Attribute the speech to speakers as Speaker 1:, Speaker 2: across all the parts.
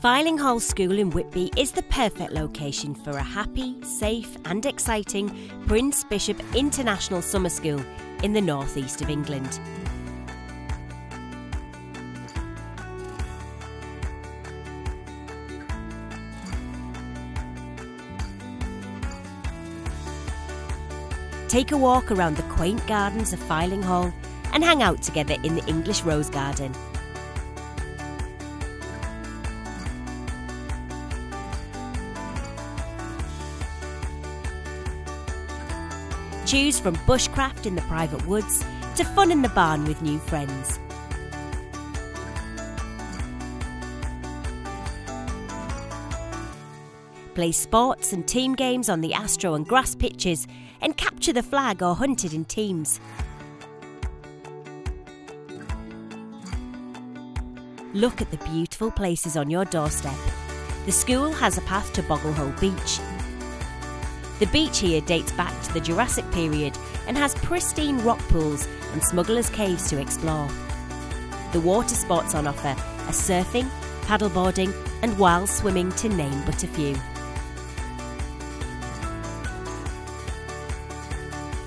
Speaker 1: Fyling Hall School in Whitby is the perfect location for a happy, safe, and exciting Prince Bishop International Summer School in the northeast of England. Take a walk around the quaint gardens of Fyling Hall and hang out together in the English Rose Garden. Choose from bushcraft in the private woods to fun in the barn with new friends. Play sports and team games on the astro and grass pitches and capture the flag or hunt it in teams. Look at the beautiful places on your doorstep. The school has a path to Boggle Hole Beach. The beach here dates back to the Jurassic period and has pristine rock pools and smugglers' caves to explore. The water sports on offer are surfing, paddleboarding, and wild swimming, to name but a few.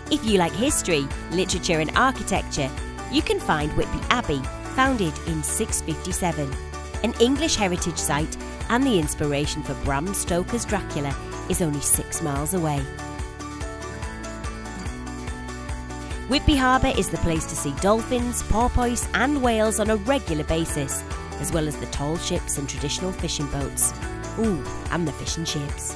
Speaker 1: If you like history, literature, and architecture, you can find Whitby Abbey, founded in 657, an English heritage site and the inspiration for Bram Stoker's Dracula is only six miles away. Whitby Harbour is the place to see dolphins, porpoise, and whales on a regular basis, as well as the tall ships and traditional fishing boats. Ooh, and the fish and chips.